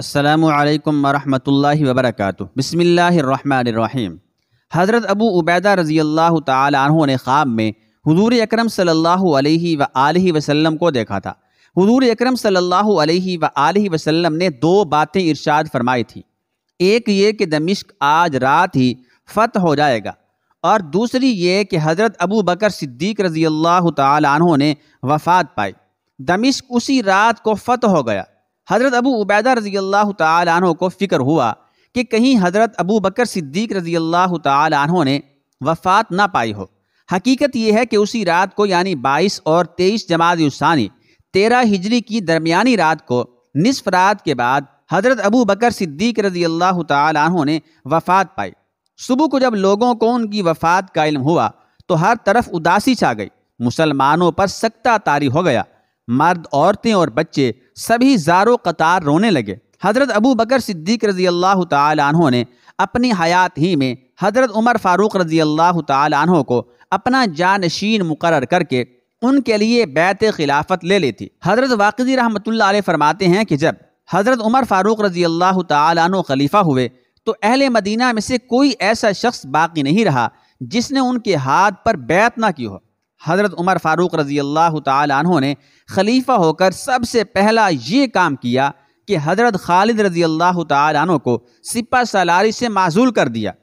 असलकम वरहमल वबरक बसमीम हज़रत अबू उबैदा रज़ी अल्लाह तु ने ख्वाब में हुजूर अकरम सल्लल्लाहु अलैहि व वसल्लम को देखा था हुजूर अकरम सल्लल्लाहु अलैहि व वसल्लम ने दो बातें इरशाद फरमाई थी एक ये कि दमिश्क आज रात ही फत हो जाएगा और दूसरी ये कि हज़रत अबू बकर सिद्दीक रज़ी अल्लाह तु ने वफ़ात पाई दमिश्क उसी रात को फत हो गया हज़रत अबू उबैदा रज़ी अल्लाह तु को फ़िक्र हुआ कि कहीं हज़रत अबू बकर सिद्दीक रज़ी अल्लाह तु ने वफ़ात ना पाई हो। हकीकत यह है कि उसी रात को, यानी बाईस और तेईस जमात उसानी, तेरह हिजरी की दरमियानी रात को, निसफ रात के बाद हज़रत अबू बकर सिद्दीक रज़ी अल्लाह तु ने वफ़ात पाई। सुबह को जब लोगों को उनकी वफ़ात का इल्म हुआ तो हर तरफ़ उदासी छा गई। मुसलमानों पर सख्ता तारी हो गया। मर्द, औरतें और बच्चे सभी ज़ारो कतार रोने लगे। हज़रत अबू बकर सिद्दीक रज़ी अल्लाह तु ने अपनी हयात ही में हज़रत उमर फ़ारूक रज़ी अल्लाह तु को अपना जानशीन मुकर करके उनके लिए बैत खिलाफत ले ली थी। हज़रत वाकदी रहमत फरमाते हैं कि जब हज़रत उमर फ़ारूक रज़ी अल्लाह तु खलीफा हुए तो अहल मदीना में से कोई ऐसा शख्स बाकी नहीं रहा जिसने उनके हाथ पर बैत ना की हो। हज़रत उमर फ़ारूक रज़ी अल्लाह तु ने खलीफा होकर सबसे पहला ये काम किया कि हज़रत खालिद रज़ी अल्लाह तु को सिपा सलारी से माजूल कर दिया।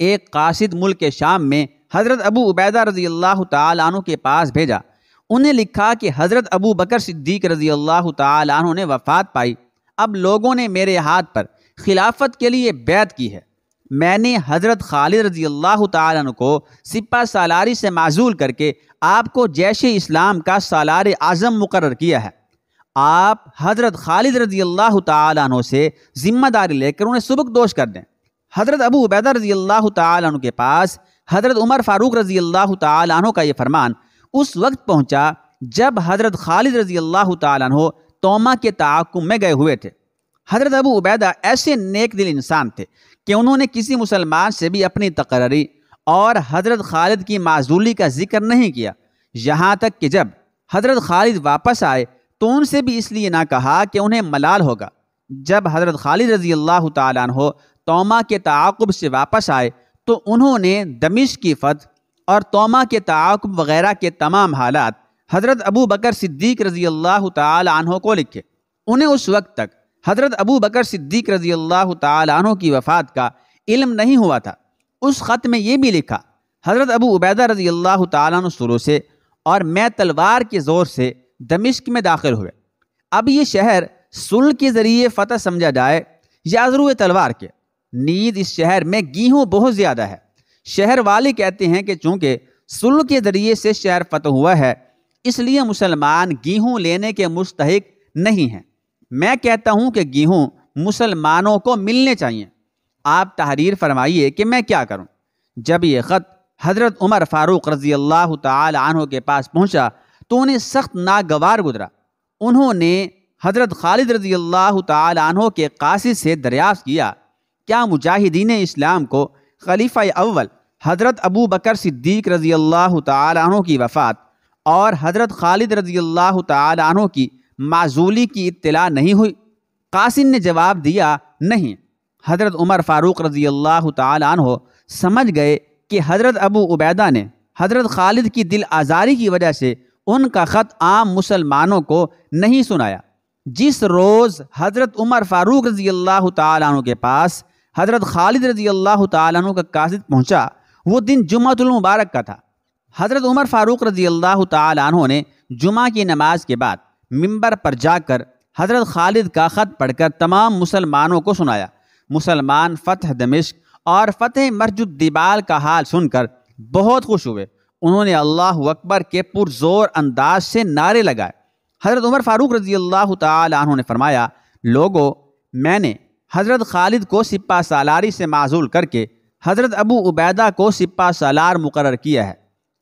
एक कासिद मुल्क के शाम में हज़रत अबू उबैदा रज़ी अल्लाह तु के पास भेजा। उन्हें लिखा कि हज़रत अबू बकर सिद्दीक रज़ी अल्लाह तु ने वफ़ात पाई। अब लोगों ने मेरे हाथ पर खिलाफत के लिए बैत की है। मैंने हज़रत खालिद रज़ी अल्लाह तु को सिपा सालारी से माजूल करके आपको जैश इस्लाम का सालार आज़म मुकर किया है। आप हज़रत खालिद रज़ी अल्लाह तु से ज़िम्मेदारी लेकर उन्हें सबक दोष कर दें। हज़रत अबू उबैदा रज़ी अल्लाह तु के पास हज़रत उमर फ़ारूक रज़ी अल्लाह तु का ये फरमान उस वक्त पहुँचा जब हज़रत खालिद रज़ी अल्लाह तु तोमा के ताकुम में गए हुए थे। हज़रत अबू उबैदा ऐसे नेक दिल इंसान थे कि उन्होंने किसी मुसलमान से भी अपनी तकर्री और हज़रत खालिद की माजूली का ज़िक्र नहीं किया। यहाँ तक कि जब हज़रत खालिद वापस आए तो उनसे भी इसलिए ना कहा कि उन्हें मलाल होगा। जब हज़रत खालिद रज़ी अल्लाह तहो तोमा के ताकुब से वापस आए तो उन्होंने दमिश की फ़त और तोमा के ताकुब वगैरह के तमाम हालात हज़रत अबू बकर सिद्दीक रज़ी अल्लाह तहों को लिखे। उन्हें उस वक्त तक हज़रत अबू बकर सिद्दीक रज़ी अल्लाह तु की वफ़ात का इल्म नहीं हुआ था। उस ख़त में ये भी लिखा, हज़रत अबू उबैदा रज़ी अल्लाह तु शुरू से और मैं तलवार के ज़ोर से दमिश्क में दाखिल हुए। अब ये शहर सुल के ज़रिए फ़तह समझा जाए या ज़रू तलवार के। नींद इस शहर में गेहूँ बहुत ज़्यादा है। शहर वाले कहते हैं कि चूँकि सुल के ज़रिए से शहर फतह हुआ है, इसलिए मुसलमान गेहूँ लेने के मुस्तक नहीं हैं। मैं कहता हूँ कि गेहूँ मुसलमानों को मिलने चाहिए। आप तहरीर फरमाइए कि मैं क्या करूँ। जब ये ख़त हज़रत उमर फ़ारूक रज़ी अल्लाह तहों के पास पहुँचा तो उन्हें सख्त नागवार गुजरा। उन्होंने हज़रत खालिद रज़ी अल्लाह तहों के कासिद से दरियाफ़ किया। क्या मुजाहिदीन इस्लाम को खलीफ़ा अव्वल हज़रत अबू बकर सिद्दीक रज़ी अल्लाह तहों की वफ़ात और हज़रत खालिद रज़ी अल्लाह तहों की माजूली की इत्तला नहीं हुई। कासिम ने जवाब दिया, नहीं। हज़रत उमर फ़ारूक रज़ी अल्लाह तहो समझ गए कि हज़रत अबू उबैदा ने हज़रत खालिद की दिल आज़ारी की वजह से उनका ख़त आम मुसलमानों को नहीं सुनाया। जिस रोज़ हज़रत उमर फ़ारूक रज़ी अल्लाह तु के पास हज़रत खालिद रज़ी अल्लाह तु का कासिद पहुँचा, वो दिन जुम्मतुल का था। हज़रत उमर फ़ारूक रज़ी अल्लाह तु ने जुमा की नमाज़ के बाद मिंबर पर जाकर हज़रत खालिद का ख़त पढ़कर तमाम मुसलमानों को सुनाया। मुसलमान फ़तह दमिश्क और फ़तह मरजुद्दीबाल का हाल सुनकर बहुत खुश हुए। उन्होंने अल्लाह अकबर के पुरजोर अंदाज से नारे लगाए। हज़रत उमर फ़ारूक रज़ी अल्लाह तु ने फरमाया, लोगो, मैंने हज़रत खालिद को सिपा सालारी से माजूल करके हज़रत अबू उबैदा को सिपा सालार मुकर किया है।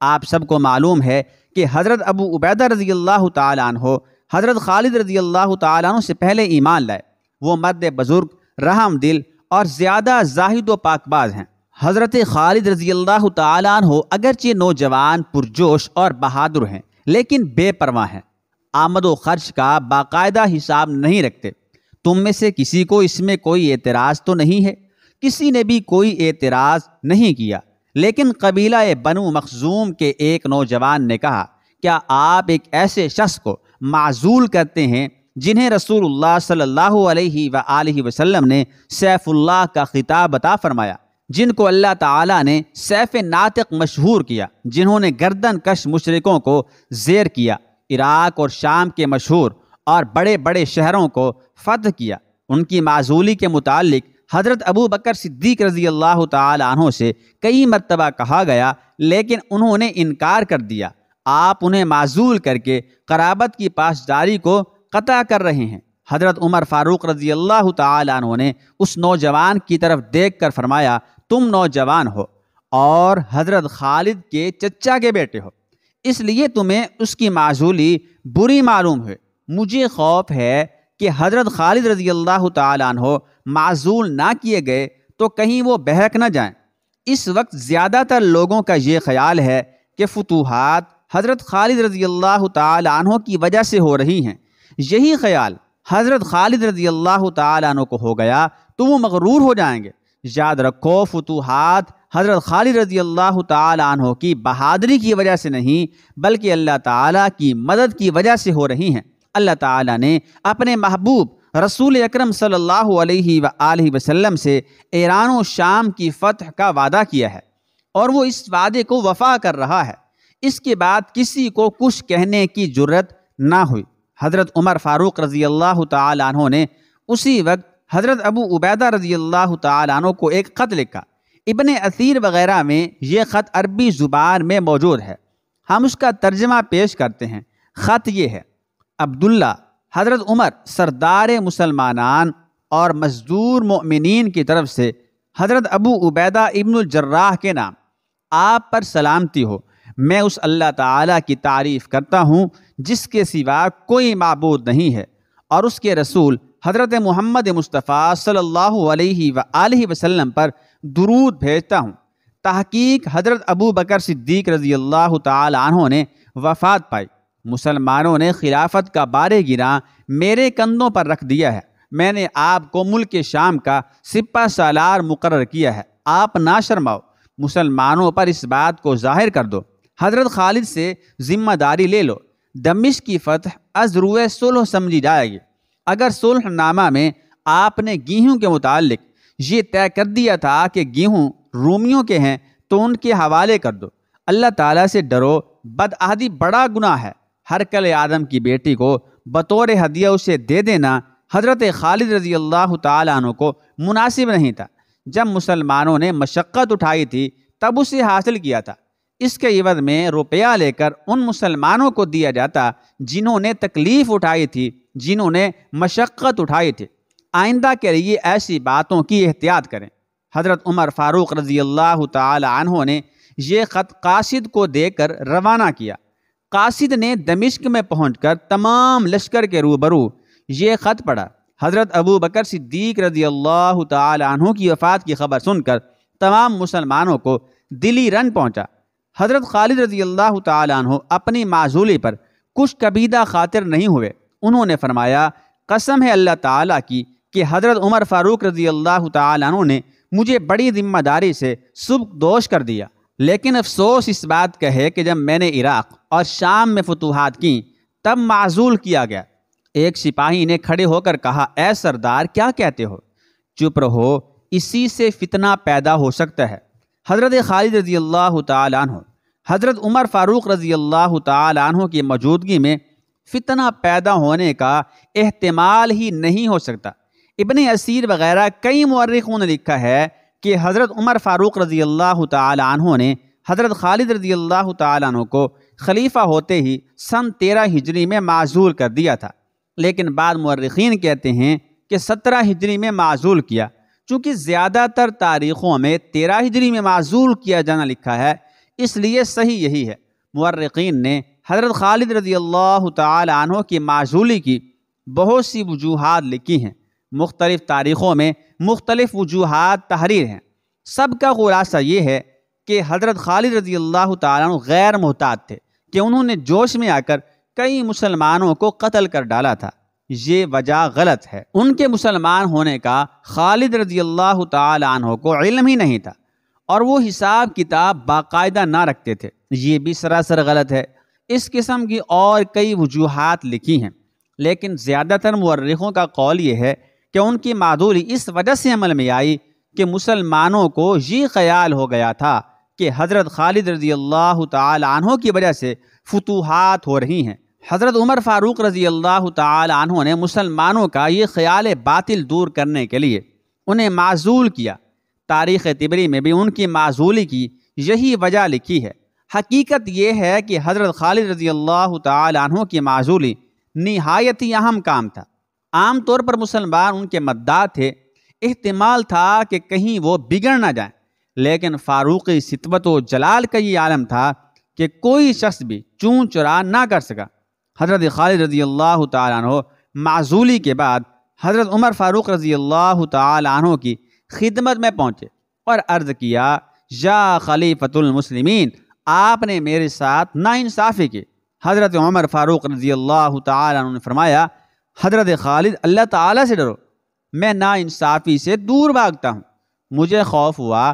आप सबको मालूम है कि हज़रत अबू उबैदा रज़ी अल्लाह तहो हज़रत खालिद रज़ी अल्लाह तु से पहले ईमान लाए। वो मर्द बुज़ुर्ग रहम दिल और ज़्यादा जाहिद व पाकबाज हैं। हज़रत खालिद रज़ी अल्लाह तु अगरचे नौजवान, पुरजोश और बहादुर हैं, लेकिन बेपरवाह हैं। आमद व खर्च का बाकायदा हिसाब नहीं रखते। तुम में से किसी को इसमें कोई एतराज़ तो नहीं है? किसी ने भी कोई एतराज़ नहीं किया। लेकिन कबीला बनु मखजूम के एक नौजवान ने कहा, क्या आप एक ऐसे शख्स को माजूल करते हैं, जिन्हें रसूलुल्लाह सल्लल्लाहु अलैहि वसल्लम ने सैफुल्लाह का खिताब बता फरमाया, जिनको अल्लाह ताला ने सैफ नातिक मशहूर किया, जिन्होंने गर्दन कश मुशरकों को जेर किया, इराक और शाम के मशहूर और बड़े बड़े शहरों को फतह किया। उनकी माजूली के मुतालिक हज़रत अबू बकर सिद्दीक रज़ी अल्लाह तहों से कई मरतबा कहा गया, लेकिन उन्होंने इनकार कर दिया। आप उन्हें माजूल करके कराबत की पासदारी को कता कर रहे हैं। हज़रत उमर फ़ारूक रज़ी अल्लाह तहों ने उस नौजवान की तरफ़ देख कर फरमाया, तुम नौजवान हो और हज़रत खालिद के चचा के बेटे हो। इसलिए तुम्हें उसकी माजूली बुरी मालूम है। मुझे खौफ है कि हज़रत खालिद रज़ी अल्लाह तहो माजूल ना किए गए तो कहीं वो बहक ना जाएँ। इस वक्त ज़्यादातर लोगों का ये ख्याल है कि फतूहत हज़रत खालिद रज़ी अल्लाह तहों की वजह से हो रही हैं। यही ख्याल हज़रत खालिद रज़ी अल्लाह तहों को हो गया तो वो मगरूर हो जाएँगे। याद रखो, फतूहत हज़रत खालिद रज़ी अल्लाह तहों की बहादरी की वजह से नहीं, बल्कि अल्लाह ताला की मदद की वजह से हो रही हैं। अल्लाह ताला ने अपने महबूब रसूल अकरम सल्लल्लाहु अलैहि से ईरान शाम की फ़तह का वादा किया है, और वो इस वादे को वफा कर रहा है। इसके बाद किसी को कुछ कहने की ज़रूरत ना हुई। हज़रत उमर फ़ारूक रज़ी अल्लाह तहों ने उसी वक्त हज़रत अबू उबैदा रज़ी अल्लाह तहों को एक ख़त लिखा। इबन असीर वगैरह में ये ख़त अरबी ज़ुबान में मौजूद है। हम उसका तर्जमा पेश करते हैं। ख़त ये है, अब्दुल्ला, हज़रत उमर, सरदार मुसलमान और मजदूर मोमिन की तरफ़ से हज़रत अबू उबैदा इब्नुलजर्राह के नाम। आप पर सलामती हो। मैं उस अल्लाह ताला की तारीफ़ करता हूँ, जिसके सिवा कोई मबूद नहीं है। और उसके रसूल हज़रत मोहम्मद मुस्तफ़ा सल्लल्लाहु अलैहि वसल्लम पर दुरूद भेजता हूँ। तहकीक हज़रत अबू बकर सिद्दीक रज़ी अल्लाह तहों ने वफ़ात पाई। मुसलमानों ने खिलाफत का बारे गिरा मेरे कंधों पर रख दिया है। मैंने आपको मुल्क शाम का सिपा सालार मुकर किया है। आप ना शर्माओ। मुसलमानों पर इस बात को ज़ाहिर कर दो। हज़रत खालिद से ज़िम्मेदारी ले लो। दमिश की फतह अजरू सुलह समझी जाएगी। अगर सुलहनामा में आपने गेहूँ के मुतालिक ये तय कर दिया था कि गेहूँ रूमियों के हैं तो उनके हवाले कर दो। अल्लाह ताला से डरो बदआहदी बड़ा गुनाह है। हर कल आदम की बेटी को बतौर हदिया उसे दे देना हज़रत खालिद रज़ी अल्लाह तु को मुनासिब नहीं था। जब मुसलमानों ने मशक्क़त उठाई थी, तब उसे हासिल किया था। इसके इवज में रुपया लेकर उन मुसलमानों को दिया जाता, जिन्होंने तकलीफ़ उठाई थी, जिन्होंने मशक्क़त उठाई थी। आइंदा के लिए ऐसी बातों की एहतियात करें। हज़रत उमर फ़ारूक रज़ी अल्लाह तहों ने यह ख़त कासिद को देकर रवाना किया। कासिद ने दमिश्क में पहुंचकर तमाम लश्कर के रूबरू ये ख़त पढ़ा। हज़रत अबू बकर सिद्दीक रज़ी अल्लाह तहों की वफ़ात की खबर सुनकर तमाम मुसलमानों को दिली रन पहुँचा। हज़रत खालिद रज़ी अल्लाह तहों अपनी माजूली पर कुछ कबीदा खातिर नहीं हुए। उन्होंने फरमाया, कसम है अल्लाह ताला की कि हज़रत उमर फ़ारूक रज़ी अल्लाह तहों ने मुझे बड़ी ज़िम्मेदारी से सुबह दोष कर दिया। लेकिन अफसोस इस बात का है कि जब मैंने इराक़ और शाम में फतूहत की, तब माजूल किया गया। एक सिपाही ने खड़े होकर कहा ए सरदार, क्या कहते हो? चुप रहो, इसी से फितना पैदा हो सकता है। हज़रत खालिद रज़ी अल्लाह तु हज़रत उमर फ़ारूक रज़ी अल्लाह तु की मौजूदगी में फितना पैदा होने का एहतमाल ही नहीं हो सकता। इबन असीर वगैरह कई मर्रखों ने लिखा है कि हज़रत उमर फ़ारूक रज़ी अल्लाह तहों ने हज़रत खालिद रज़ी अल्लाह तहों को खलीफा होते ही सन तेरह हिजरी में माजूल कर दिया था। लेकिन बाद मर्रखीन कहते हैं कि सत्रह हिजरी में माजूल किया। चूँकि ज़्यादातर तारीख़ों में तेरह हिजरी में माजूल किया जाना लिखा है, इसलिए सही यही है। मर्रखीन ने हज़रत खालिद रज़ी अल्लाह तहों की माजूली की बहुत सी वजूहत लिखी हैं। मुख्तलिफ़ तारीख़ों में मुख्तलिफ़ वजूहत तहरीर हैं। सब का खुलासा ये है कि हज़रत खालिद रज़ी अल्लाह तु गैर मोहतात थे कि उन्होंने जोश में आकर कई मुसलमानों को कत्ल कर डाला था। ये वजह गलत है। उनके मुसलमान होने का खालिद रज़ी अल्लाह तहों को इल्म ही नहीं था और वो हिसाब किताब बाकायदा ना रखते थे। ये भी सरासर गलत है। इस किस्म की और कई वजूहत लिखी हैं। लेकिन ज़्यादातर मर्रखों का कौल ये है कि उनकी माधुरी इस वजह से अमल में आई कि मुसलमानों को ये ख्याल हो गया था कि हज़रत खालिद रज़ी अल्लाह तहों की वजह से फतूहत हो रही हैं। हज़रत उमर फ़ारूक रज़ी अल्लाह तहों ने मुसलमानों का ये ख्याल बातिल दूर करने के लिए उन्हें माजूल किया। तारीख़ तिबरी में भी उनकी माजूली की यही वजह लिखी है। हकीकत यह है कि हज़रत खालिद रज़ी अल्लाह तहों की माजूली नहायत ही अहम काम था। आम तौर पर मुसलमान उनके मद्दा थे। एहतमाल था कि कहीं वो बिगड़ ना जाए। लेकिन फ़ारूक सितबत व जलाल का ये आलम था कि कोई शख्स भी चूँ चुरा ना कर सका। हज़रत खालिद रज़ी अल्लाह तहो माजूली के बाद हज़रत उमर फ़ारूक रज़ी अल्लाह तहों की खिदमत में पहुँचे और अर्ज़ किया, या खलीफतुलमसलिमिन आपने मेरे साथ नाइंसाफ़ी की। हज़रत उमर फ़ारूक रज़ी अल्लाह तु ने फरमाया, हज़रत खालिद, अल्लाह ताला से डरो। मैं नाइंसाफ़ी से दूर भागता हूँ। मुझे खौफ हुआ,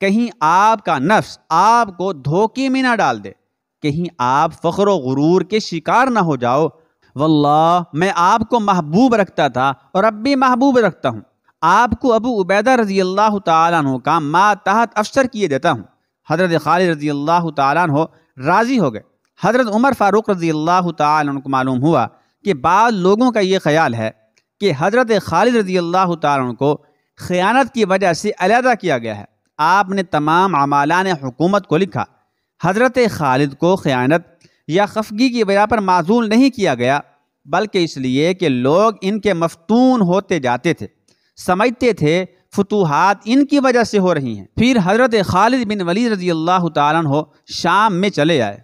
कहीं आपका नफ्स आपको धोखे में ना डाल दे। कहीं आप फ़ख्र गुरूर के शिकार ना हो जाओ। वल्लाह, मैं आपको महबूब रखता था और अब भी महबूब रखता हूँ। आपको अबू उबैदा रज़ी अल्लाह तु का माँ तहत अफसर किए देता हूँ। हज़रत खालिद रज़ी अल्लाह तु राज़ी हो गए। हज़रत उमर फ़ारूक रज़ी अल्लाह तु मालूम हुआ कि बाद लोगों का ये ख्याल है कि हज़रत खालिद रज़ी अल्लाह तु को ख़यानत की वजह से अलहदा किया गया है। आपने तमाम अमालान हुकूमत को लिखा। हज़रत खालिद को ख़यानत या खफगी की वजह पर माजूल नहीं किया गया, बल्कि इसलिए कि लोग इनके मफतून होते जाते थे, समझते थे, फतूहत इनकी वजह से हो रही हैं। फिर हज़रत खालिद बिन वली रज़ी अल्लाह हो शाम में चले आए।